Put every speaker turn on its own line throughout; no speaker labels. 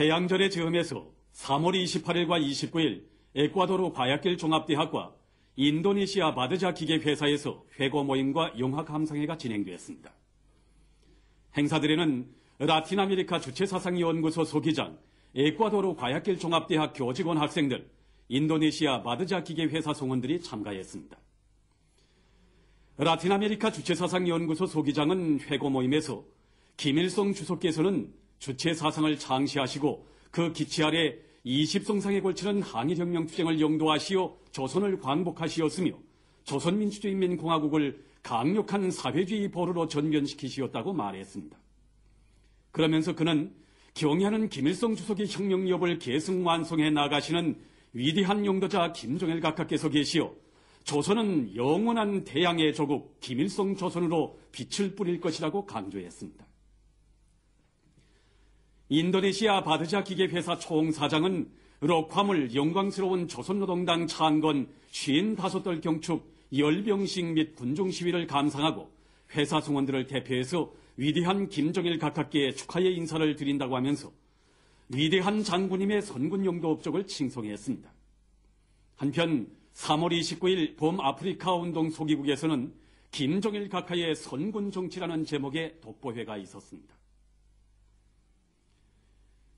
태양절에 즈음해서 3월 28일과 29일 에콰도르 과야낄 종합대학과 인도네시아 바드자 기계회사에서 회고 모임과 영화 감상회가 진행되었습니다. 행사들에는 라틴 아메리카 주체사상연구소 서기장, 에콰도르 과야낄 종합대학 교직원 학생들, 인도네시아 바드자 기계회사 성원들이 참가했습니다. 라틴 아메리카 주체사상연구소 서기장은 회고 모임에서 김일성 주석께서는 주체 사상을 창시하시고 그 기치 아래 20성상에 걸치는 항일혁명 투쟁을 영도하시어 조선을 광복하시었으며 조선민주주의인민공화국을 강력한 사회주의 보루로 전변시키시었다고 말했습니다. 그러면서 그는 경애하는 김일성 주석의 혁명력을 계승 완성해 나가시는 위대한 용도자 김종일 각하께서 계시어 조선은 영원한 대양의 조국 김일성 조선으로 빛을 뿌릴 것이라고 강조했습니다. 인도네시아 바드자 기계회사 총사장은 록화물 영광스러운 조선노동당 창건 55돌 경축 열병식 및 군중 시위를 감상하고 회사 성원들을 대표해서 위대한 김정일 각하께 축하의 인사를 드린다고 하면서 위대한 장군님의 선군 용도 업적을 칭송했습니다. 한편 3월 29일 범아프리카 운동 소기국에서는 김정일 각하의 선군 정치라는 제목의 독보회가 있었습니다.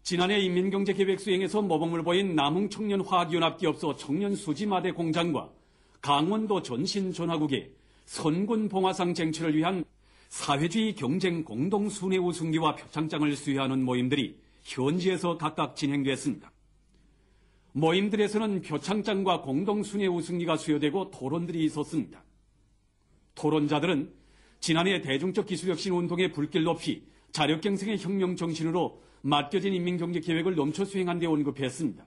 지난해 인민경제계획 수행에서 모범을 보인 남흥 청년화학연합기업소 청년수지마대 공장과 강원도 전신전화국의 선군 봉화상 쟁취를 위한 사회주의 경쟁 공동 순회 우승기와 표창장을 수여하는 모임들이 현지에서 각각 진행됐습니다. 모임들에서는 표창장과 공동 순회 우승기가 수여되고 토론들이 있었습니다. 토론자들은 지난해 대중적 기술혁신 운동의 불길 높이 자력경생의 혁명 정신으로 맡겨진 인민경제계획을 넘쳐 수행한 데 언급했습니다.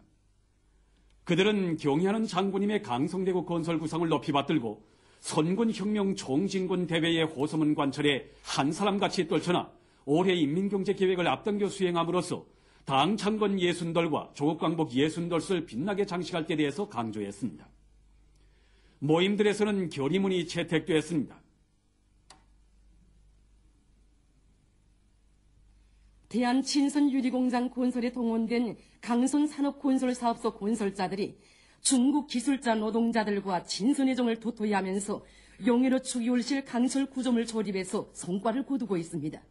그들은 경의하는 장군님의 강성대국 건설 구상을 높이 받들고 선군혁명 총진군 대회의 호소문 관철에 한 사람같이 떨쳐나 올해 인민경제계획을 앞당겨 수행함으로써 당 창건 예순돌과 조국광복 예순돌을 빛나게 장식할 때 대해서 강조했습니다. 모임들에서는 결의문이 채택되었습니다.
대한 친선 유리공장 건설에 동원된 강손산업건설사업소 건설자들이 중국 기술자 노동자들과 진선의정을 도토히 하면서 용해로 축이올실 강철 구점을 조립해서 성과를 거두고 있습니다.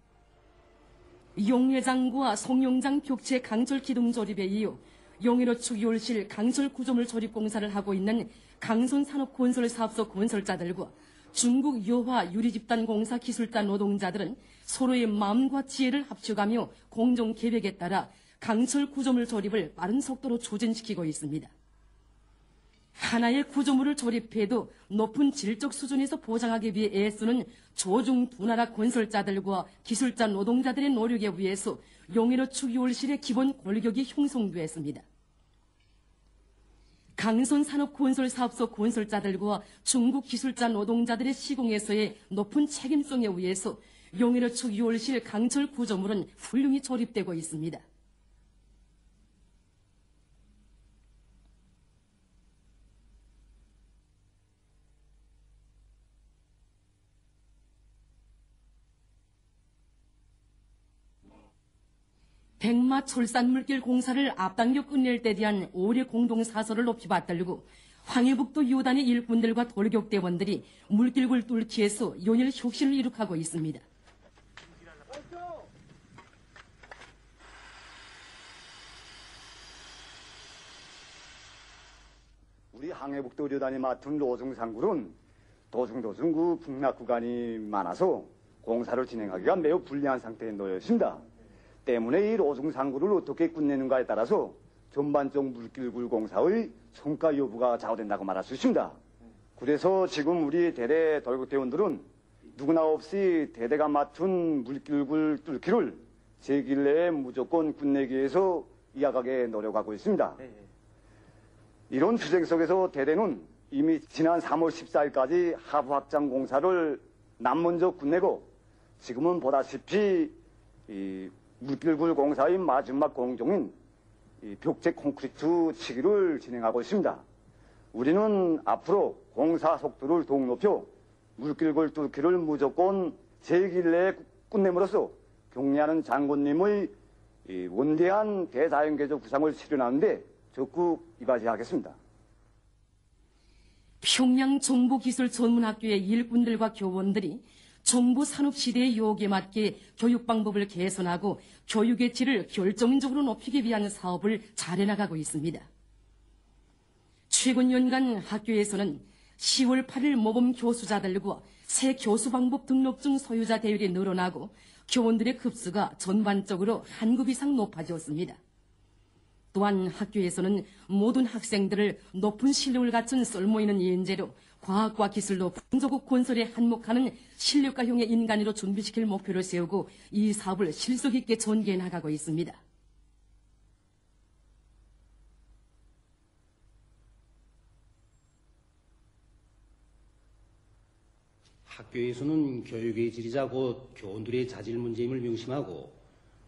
용회장과 송용장 격체 강철 기둥 조립에 이어 용해로 축이올실 강철 구점을 조립 공사를 하고 있는 강손산업건설사업소 건설자들과 중국 여화 유리집단 공사 기술자 노동자들은 서로의 마음과 지혜를 합쳐가며 공정 계획에 따라 강철 구조물 조립을 빠른 속도로 조진시키고 있습니다. 하나의 구조물을 조립해도 높은 질적 수준에서 보장하기 위해 애쓰는 조중 두 나라 건설자들과 기술자 노동자들의 노력에 의해서 용해로 축이 올실의 기본 골격이 형성되었습니다. 강손 산업 건설 사업소 건설자들과 중국 기술자 노동자들의 시공에서의 높은 책임성에 의해서 용해로 축 6월실 강철 구조물은 훌륭히 조립되고 있습니다. 백마 철산물길 공사를 앞당겨 끝낼 때 대한 오래 공동사설을 높이 받들고 황해북도 요단의 일꾼들과 돌격대원들이 물길을 뚫기 위해서 연일 혁신을 이룩하고 있습니다.
우리 항해북도 요단이 맡은 로중상굴은 도중도중 그 북락 구간이 많아서 공사를 진행하기가 매우 불리한 상태에 놓여 있습니다. 때문에 이 로중상구를 어떻게 끝내는가에 따라서 전반적 물길굴 공사의 성과 여부가 좌우된다고 말할 수 있습니다. 그래서 지금 우리 대대 돌격대원들은 누구나 없이 대대가 맡은 물길굴 뚫기를 제 길 내에 무조건 끝내기 위해서 이어가게 노력하고 있습니다. 이런 투쟁 속에서 대대는 이미 지난 3월 14일까지 하부 확장 공사를 남 먼저 끝내고 지금은 보다시피 이 물길굴 공사의 마지막 공종인 벽제 콘크리트 치기를 진행하고 있습니다. 우리는 앞으로 공사 속도를 더욱 높여 물길굴 뚫기를 무조건 제길 내에 끝냄으로써 경례하는 장군님의 이 원대한 대자연계적 구상을 실현하는데 적극 이바지하겠습니다.
평양 정보기술 전문학교의 일꾼들과 교원들이 정보 산업 시대의 요구에 맞게 교육 방법을 개선하고 교육의 질을 결정적으로 높이기 위한 사업을 잘해 나가고 있습니다. 최근 연간 학교에서는 10월 8일 모범 교수자들과 새 교수 방법 등록증 소유자 대율이 늘어나고 교원들의 급수가 전반적으로 한 급 이상 높아졌습니다. 또한 학교에서는 모든 학생들을 높은 실력을 갖춘 썰모있는 인재로 과학과 기술로 풍조국 건설에 한몫하는 실력가형의 인간으로 준비시킬 목표를 세우고 이 사업을 실속 있게 전개해 나가고 있습니다.
학교에서는 교육의 질이자 곧 교원들의 자질 문제임을 명심하고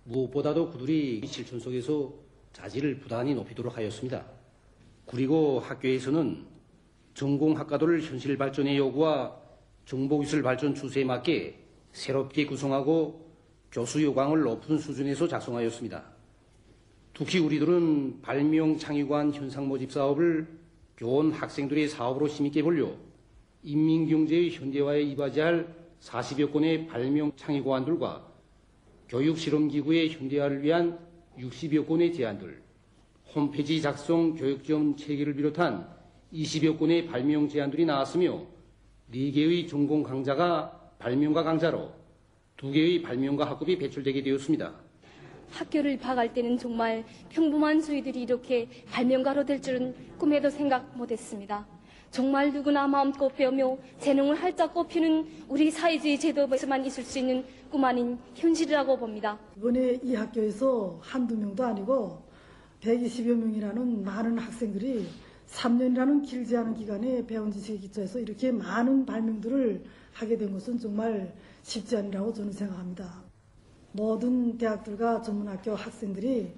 무엇보다도 그들이 실천 속에서 자질을 부단히 높이도록 하였습니다. 그리고 학교에서는 전공학과들을 현실 발전의 요구와 정보기술 발전 추세에 맞게 새롭게 구성하고 교수 요강을 높은 수준에서 작성하였습니다. 특히 우리들은 발명 창의관 현상 모집 사업을 교원 학생들의 사업으로 힘있게 벌려 인민경제의 현대화에 이바지할 40여 건의 발명 창의고안들과 교육실험기구의 현대화를 위한 60여 건의 제안들, 홈페이지 작성 교육지원 체계를 비롯한 20여 건의 발명 제안들이 나왔으며 4개의 전공 강좌가 발명가 강좌로 2개의 발명가 학급이 배출되게 되었습니다.
학교를 입학할 때는 정말 평범한 저희들이 이렇게 발명가로 될 줄은 꿈에도 생각 못했습니다. 정말 누구나 마음껏 배우며 재능을 활짝 꼽히는 우리 사회주의 제도에서만 있을 수 있는 꿈 아닌 현실이라고 봅니다.
이번에 이 학교에서 한두 명도 아니고 120여 명이라는 많은 학생들이 3년이라는 길지 않은 기간에 배운 지식에 기초해서 이렇게 많은 발명들을 하게 된 것은 정말 쉽지 않으라고 저는 생각합니다. 모든 대학들과 전문학교 학생들이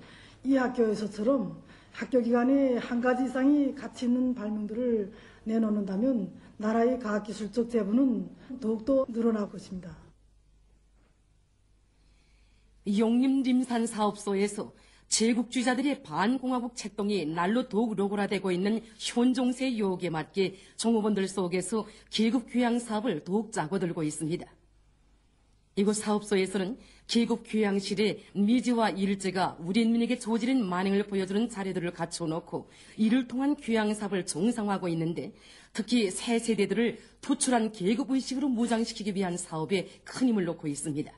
이 학교에서처럼 학교 기간에 한 가지 이상이 가치 있는 발명들을 내놓는다면 나라의 과학기술적 재부는 더욱더 늘어날 것입니다.
용림림산 사업소에서 제국주의자들의 반공화국 책동이 날로 더욱 로그라되고 있는 현종세 요구에 맞게 종업원들 속에서 계급 교양 사업을 더욱 짜고들고 있습니다. 이곳 사업소에서는 계급 교양실에 미지와 일제가 우리 인민에게 조지른 만행을 보여주는 자료들을 갖춰놓고 이를 통한 교양 사업을 정상화하고 있는데 특히 새 세대들을 투출한 계급 의식으로 무장시키기 위한 사업에 큰 힘을 놓고 있습니다.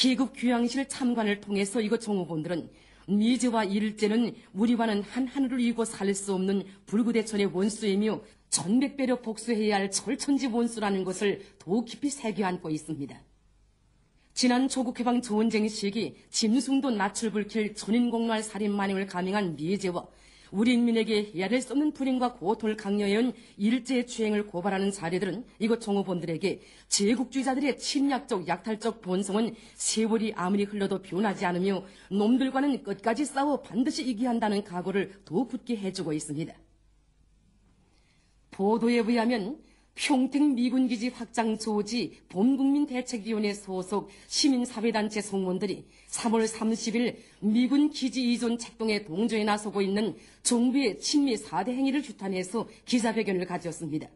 계급 교양실 참관을 통해서 이곳 종업원들은 미제와 일제는 우리와는 한 하늘을 이고 살 수 없는 불구대천의 원수이며 전백배로 복수해야 할 철천지 원수라는 것을 더욱 깊이 새겨 안고 있습니다. 지난 조국 해방 전쟁 시기 짐승도 낯을 불킬 전인공날 살인 만행을 감행한 미제와 우리 인민에게 수 없는 불행과 고통을 강요해온 일제의 추행을 고발하는 자료들은 이곳 종업원들에게 제국주의자들의 침략적 약탈적 본성은 세월이 아무리 흘러도 변하지 않으며 놈들과는 끝까지 싸워 반드시 이겨야 한다는 각오를 더욱 굳게 해주고 있습니다. 보도에 의하면 평택 미군기지 확장 조지 봄국민 대책위원회 소속 시민사회단체 성원들이 3월 30일 미군 기지 이전 책동에 동조에 나서고 있는 정부의 친미 4대 행위를 규탄해서 기자회견을 가졌습니다.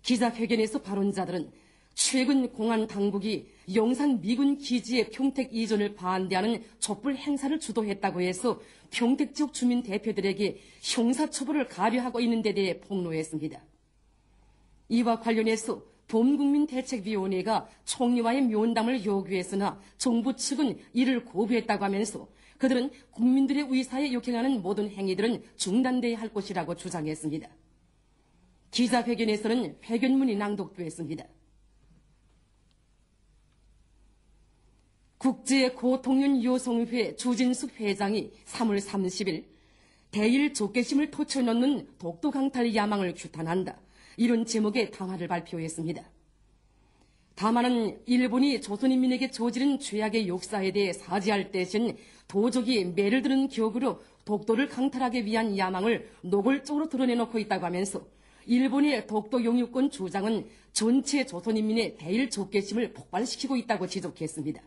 기자회견에서 발언자들은 최근 공안 당국이 영산 미군 기지의 평택 이전을 반대하는 촛불 행사를 주도했다고 해서 평택 지역 주민 대표들에게 형사처벌을 가려하고 있는 데 대해 폭로했습니다. 이와 관련해서 범국민대책위원회가 총리와의 면담을 요구했으나 정부 측은 이를 거부했다고 하면서 그들은 국민들의 의사에 역행하는 모든 행위들은 중단돼야 할 것이라고 주장했습니다. 기자회견에서는 회견문이 낭독됐습니다. 국제고통윤 요송회 주진숙 회장이 3월 30일 대일 조개심을 토쳐넣는 독도 강탈 야망을 규탄한다. 이런 제목의 담화를 발표했습니다. 담화는 일본이 조선인민에게 저지른 죄악의 역사에 대해 사죄할 대신 도적이 매를 드는 기억으로 독도를 강탈하기 위한 야망을 노골적으로 드러내놓고 있다고 하면서 일본의 독도 영유권 주장은 전체 조선인민의 대일 적개심을 폭발시키고 있다고 지적했습니다.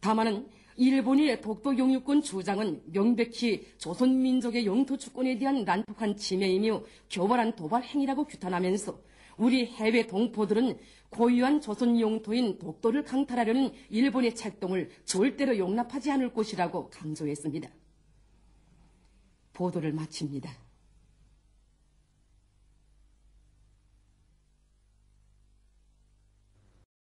다만은 일본의 독도 영유권 주장은 명백히 조선 민족의 영토 주권에 대한 난폭한 침해이며 교활한 도발 행위라고 규탄하면서 우리 해외 동포들은 고유한 조선 영토인 독도를 강탈하려는 일본의 책동을 절대로 용납하지 않을 것이라고 강조했습니다. 보도를 마칩니다.